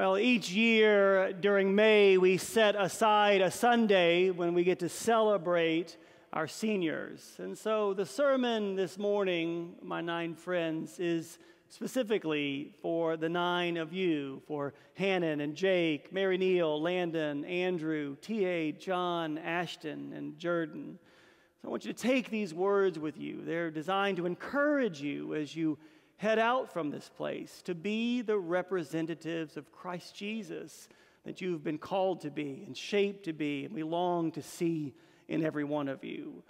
Well, each year during May, we set aside a Sunday when we get to celebrate our seniors. And so the sermon this morning, my nine friends, is specifically for the nine of you, for Hannon and Jake, Mary Neal, Landon, Andrew, T.A., John, Ashton, and Jordan. So I want you to take these words with you. They're designed to encourage you as you head out from this place to be the representatives of Christ Jesus that you've been called to be and shaped to be, and we long to see in every one of you.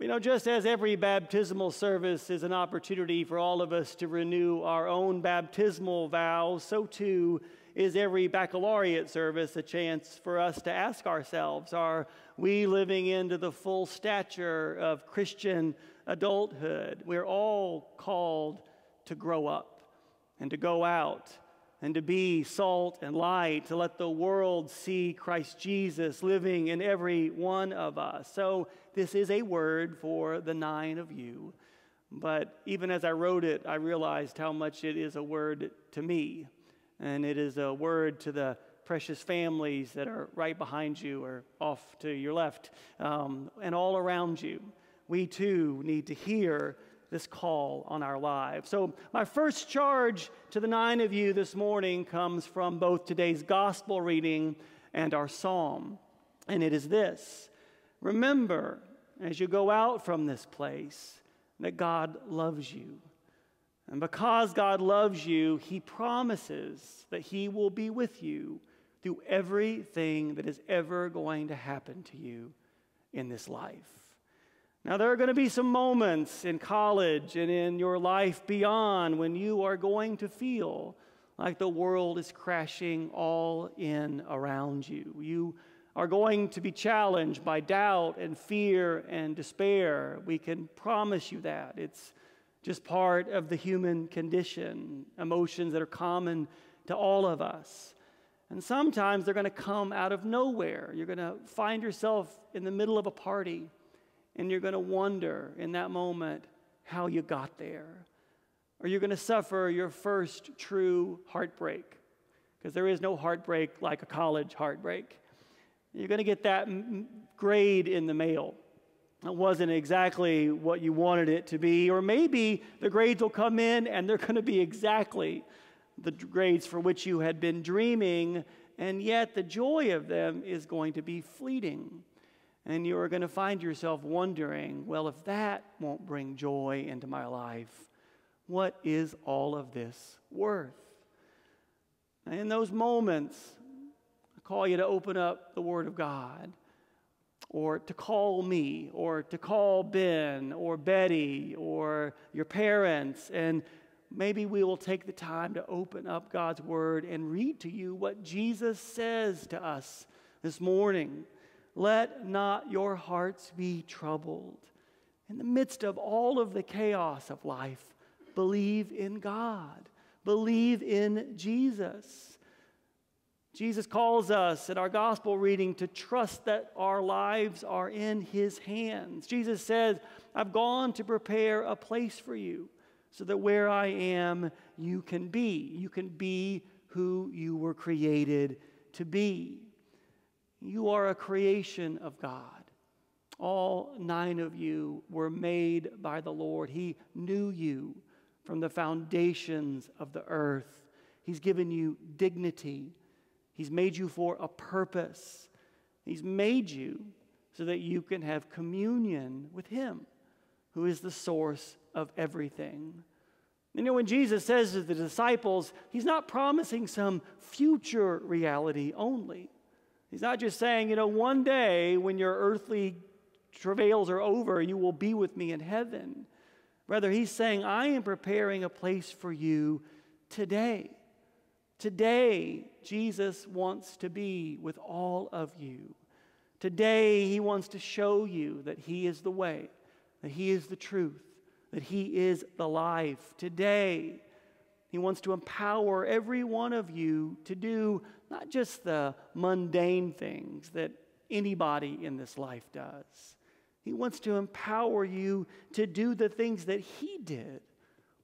You know, just as every baptismal service is an opportunity for all of us to renew our own baptismal vows, so too is every baccalaureate service a chance for us to ask ourselves are we living into the full stature of Christian adulthood? We're all called to grow up and to go out and to be salt and light, to let the world see Christ Jesus living in every one of us. So, this is a word for the nine of you. But even as I wrote it, I realized how much it is a word to me. And it is a word to the precious families that are right behind you or off to your left um, and all around you. We too need to hear this call on our lives. So, my first charge to the nine of you this morning comes from both today's gospel reading and our psalm. And it is this Remember, as you go out from this place, that God loves you. And because God loves you, He promises that He will be with you through everything that is ever going to happen to you in this life. Now, there are going to be some moments in college and in your life beyond when you are going to feel like the world is crashing all in around you. You are going to be challenged by doubt and fear and despair. We can promise you that. It's just part of the human condition, emotions that are common to all of us. And sometimes they're going to come out of nowhere. You're going to find yourself in the middle of a party and you're going to wonder in that moment how you got there. Or you're going to suffer your first true heartbreak, because there is no heartbreak like a college heartbreak. You're going to get that grade in the mail. It wasn't exactly what you wanted it to be. Or maybe the grades will come in and they're going to be exactly the grades for which you had been dreaming, and yet the joy of them is going to be fleeting. And you are going to find yourself wondering, well, if that won't bring joy into my life, what is all of this worth? And in those moments, I call you to open up the Word of God, or to call me, or to call Ben, or Betty, or your parents, and maybe we will take the time to open up God's Word and read to you what Jesus says to us this morning. Let not your hearts be troubled. In the midst of all of the chaos of life, believe in God, believe in Jesus. Jesus calls us in our gospel reading to trust that our lives are in His hands. Jesus says, I've gone to prepare a place for you so that where I am, you can be. You can be who you were created to be. You are a creation of God. All nine of you were made by the Lord. He knew you from the foundations of the earth. He's given you dignity. He's made you for a purpose. He's made you so that you can have communion with Him, who is the source of everything. You know, when Jesus says to the disciples, He's not promising some future reality only. He's not just saying, you know, one day when your earthly travails are over, you will be with me in heaven. Rather, he's saying, I am preparing a place for you today. Today, Jesus wants to be with all of you. Today, he wants to show you that he is the way, that he is the truth, that he is the life. Today, he wants to empower every one of you to do not just the mundane things that anybody in this life does. He wants to empower you to do the things that He did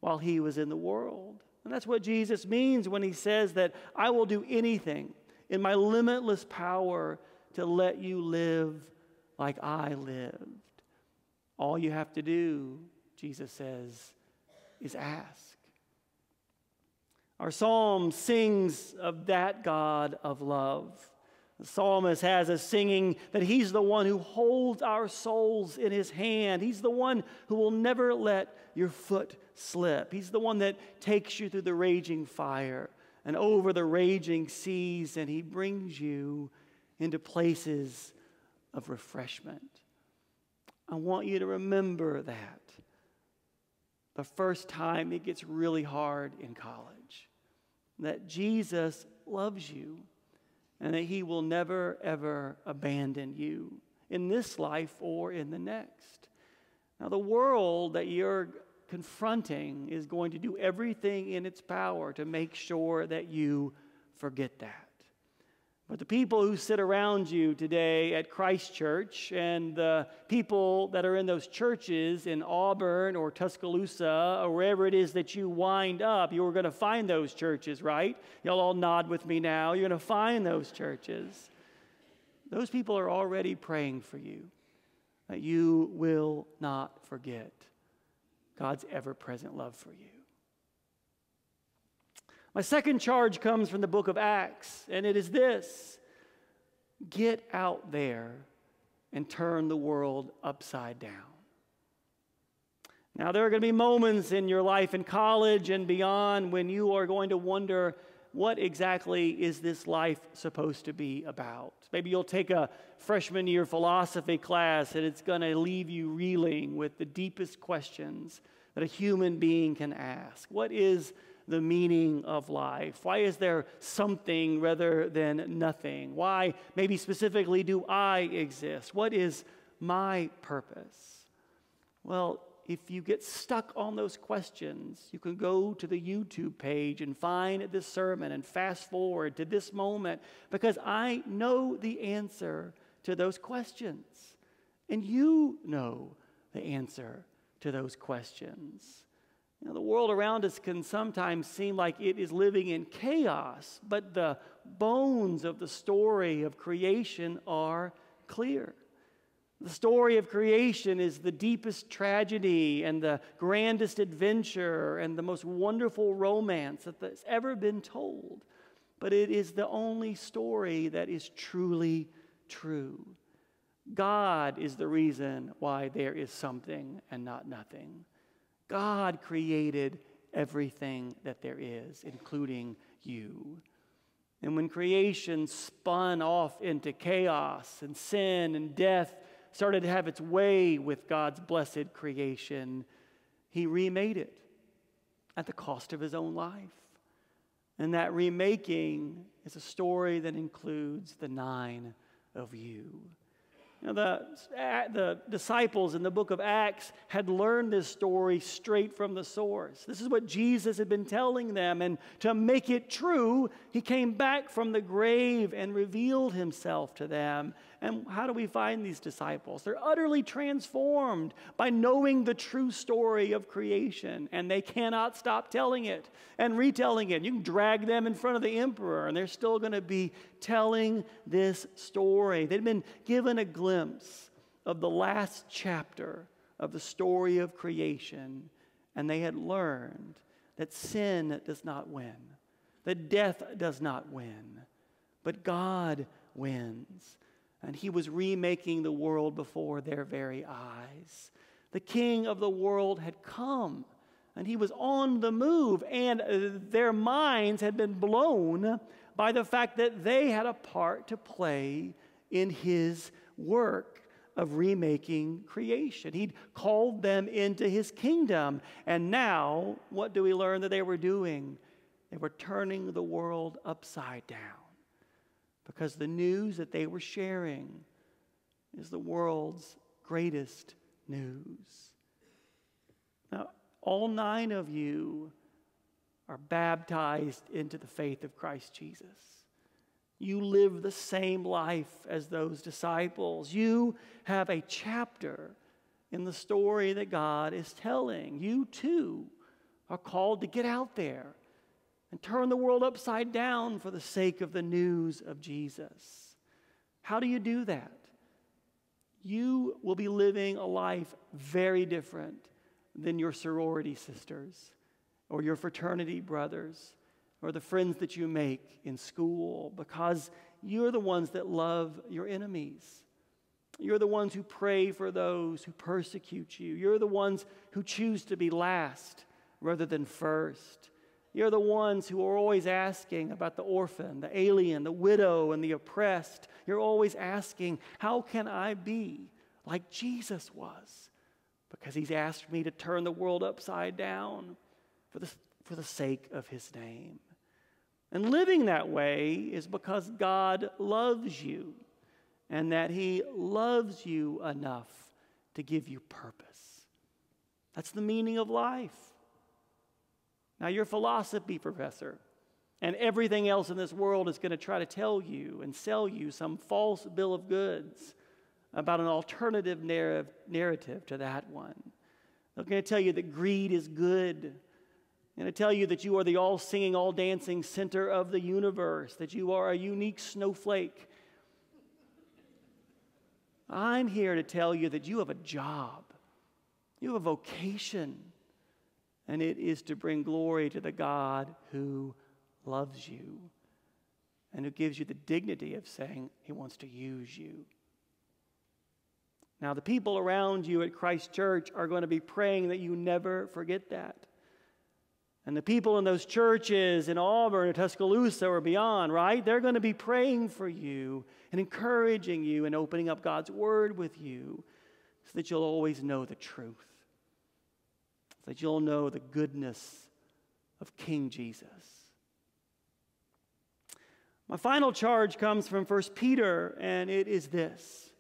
while He was in the world. And that's what Jesus means when he says that I will do anything in my limitless power to let you live like I lived. All you have to do, Jesus says, is ask. Our psalm sings of that God of love. The psalmist has us singing that he's the one who holds our souls in his hand. He's the one who will never let your foot slip. He's the one that takes you through the raging fire and over the raging seas, and he brings you into places of refreshment. I want you to remember that the first time it gets really hard in college, that Jesus loves you and that he will never, ever abandon you in this life or in the next. Now, the world that you're confronting is going to do everything in its power to make sure that you forget that. But the people who sit around you today at Christ Church and the people that are in those churches in Auburn or Tuscaloosa or wherever it is that you wind up, you're going to find those churches, right? Y'all all nod with me now. You're going to find those churches. Those people are already praying for you that you will not forget God's ever present love for you. My second charge comes from the book of Acts, and it is this get out there and turn the world upside down. Now, there are going to be moments in your life in college and beyond when you are going to wonder what exactly is this life supposed to be about? Maybe you'll take a freshman year philosophy class and it's going to leave you reeling with the deepest questions that a human being can ask. What is the meaning of life? Why is there something rather than nothing? Why, maybe specifically, do I exist? What is my purpose? Well, if you get stuck on those questions, you can go to the YouTube page and find this sermon and fast forward to this moment because I know the answer to those questions. And you know the answer to those questions. You know, the world around us can sometimes seem like it is living in chaos, but the bones of the story of creation are clear. The story of creation is the deepest tragedy and the grandest adventure and the most wonderful romance that's ever been told. But it is the only story that is truly true. God is the reason why there is something and not nothing. God created everything that there is, including you. And when creation spun off into chaos and sin and death started to have its way with God's blessed creation, he remade it at the cost of his own life. And that remaking is a story that includes the nine of you. The, uh, the disciples in the book of Acts had learned this story straight from the source. This is what Jesus had been telling them. And to make it true, he came back from the grave and revealed himself to them. And how do we find these disciples? They're utterly transformed by knowing the true story of creation, and they cannot stop telling it and retelling it. You can drag them in front of the emperor, and they're still going to be telling this story. They've been given a glimpse of the last chapter of the story of creation, and they had learned that sin does not win, that death does not win, but God wins and he was remaking the world before their very eyes. The king of the world had come, and he was on the move, and their minds had been blown by the fact that they had a part to play in his work of remaking creation. He'd called them into his kingdom, and now what do we learn that they were doing? They were turning the world upside down because the news that they were sharing is the world's greatest news. Now, all nine of you are baptized into the faith of Christ Jesus. You live the same life as those disciples. You have a chapter in the story that God is telling. You too are called to get out there and turn the world upside down for the sake of the news of Jesus. How do you do that? You will be living a life very different than your sorority sisters or your fraternity brothers or the friends that you make in school because you're the ones that love your enemies. You're the ones who pray for those who persecute you. You're the ones who choose to be last rather than first. You're the ones who are always asking about the orphan, the alien, the widow, and the oppressed. You're always asking, How can I be like Jesus was? Because he's asked me to turn the world upside down for the, for the sake of his name. And living that way is because God loves you and that he loves you enough to give you purpose. That's the meaning of life. Now, you're philosophy professor, and everything else in this world is going to try to tell you and sell you some false bill of goods about an alternative narrative, narrative to that one. They're going to tell you that greed is good. They're going to tell you that you are the all singing, all dancing center of the universe, that you are a unique snowflake. I'm here to tell you that you have a job, you have a vocation and it is to bring glory to the God who loves you and who gives you the dignity of saying he wants to use you. Now, the people around you at Christ Church are going to be praying that you never forget that. And the people in those churches in Auburn or Tuscaloosa or beyond, right? They're going to be praying for you and encouraging you and opening up God's Word with you so that you'll always know the truth that you'll know the goodness of King Jesus. My final charge comes from 1 Peter, and it is this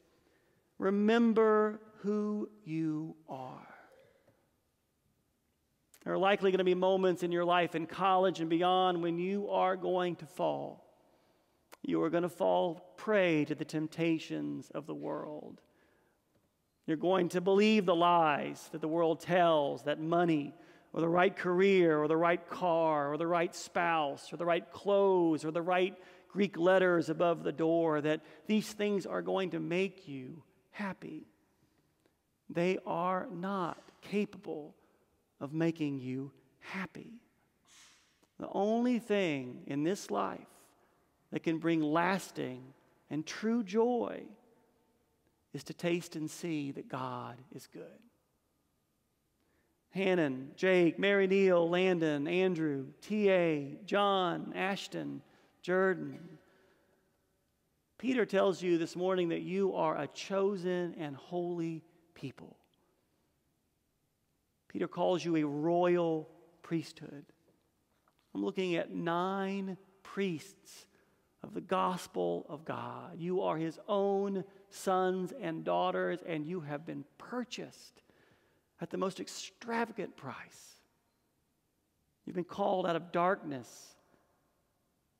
Remember who you are. There are likely going to be moments in your life in college and beyond when you are going to fall. You are going to fall prey to the temptations of the world. You're going to believe the lies that the world tells that money, or the right career, or the right car, or the right spouse, or the right clothes, or the right Greek letters above the door, that these things are going to make you happy. They are not capable of making you happy. The only thing in this life that can bring lasting and true joy is to taste and see that God is good. Hannon, Jake, Mary Neal, Landon, Andrew, T.A., John, Ashton, Jordan. Peter tells you this morning that you are a chosen and holy people. Peter calls you a royal priesthood. I'm looking at nine priests of the gospel of God. You are his own sons and daughters, and you have been purchased at the most extravagant price. You've been called out of darkness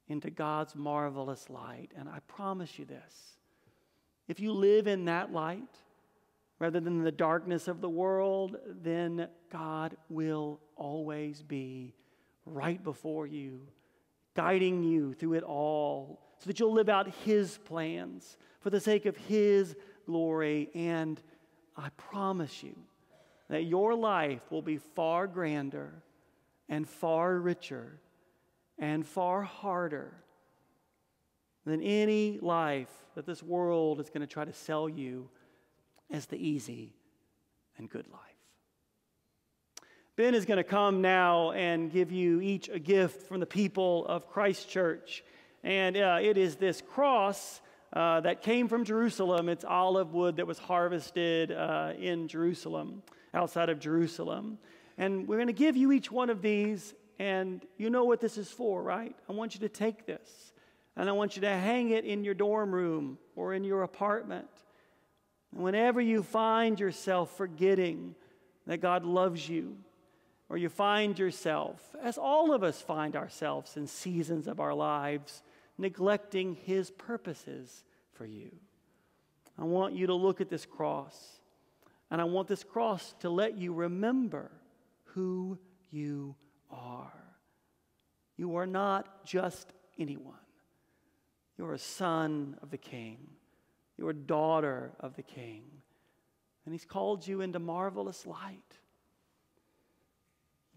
into God's marvelous light. And I promise you this if you live in that light, rather than the darkness of the world, then God will always be right before you, guiding you through it all, so that you'll live out His plans for the sake of His glory. And I promise you that your life will be far grander and far richer and far harder than any life that this world is going to try to sell you as the easy and good life. Ben is going to come now and give you each a gift from the people of Christ Church. And uh, it is this cross uh, that came from Jerusalem. It's olive wood that was harvested uh, in Jerusalem, outside of Jerusalem. And we're going to give you each one of these, and you know what this is for, right? I want you to take this, and I want you to hang it in your dorm room or in your apartment. And whenever you find yourself forgetting that God loves you, or you find yourself, as all of us find ourselves in seasons of our lives, neglecting His purposes for you. I want you to look at this cross, and I want this cross to let you remember who you are. You are not just anyone. You're a son of the king. You're a daughter of the king. And he's called you into marvelous light.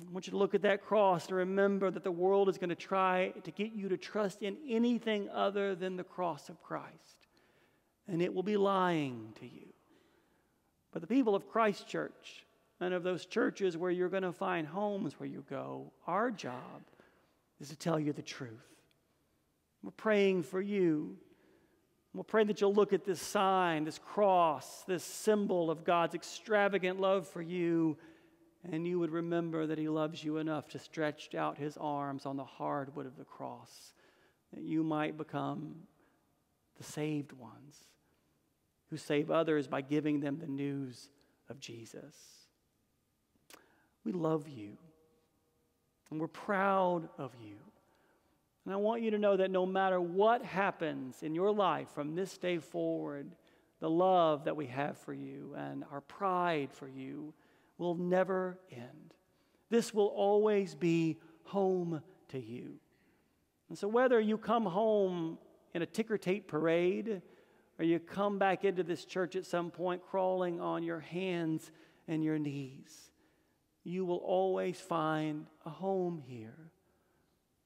I want you to look at that cross and remember that the world is going to try to get you to trust in anything other than the cross of Christ. And it will be lying to you. But the people of Christ Church and of those churches where you're going to find homes where you go, our job is to tell you the truth. We're praying for you. We'll pray that you'll look at this sign, this cross, this symbol of God's extravagant love for you and you would remember that He loves you enough to stretch out His arms on the hardwood of the cross, that you might become the saved ones who save others by giving them the news of Jesus. We love you, and we're proud of you. And I want you to know that no matter what happens in your life from this day forward, the love that we have for you and our pride for you will never end. This will always be home to you. And so, whether you come home in a ticker tape parade or you come back into this church at some point crawling on your hands and your knees, you will always find a home here.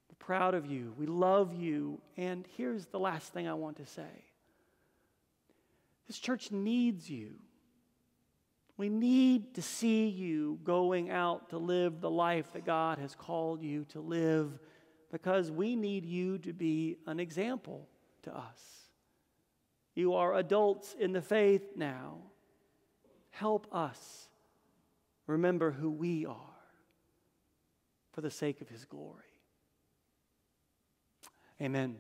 We're proud of you. We love you. And here's the last thing I want to say this church needs you. We need to see you going out to live the life that God has called you to live because we need you to be an example to us. You are adults in the faith now. Help us remember who we are for the sake of His glory. Amen.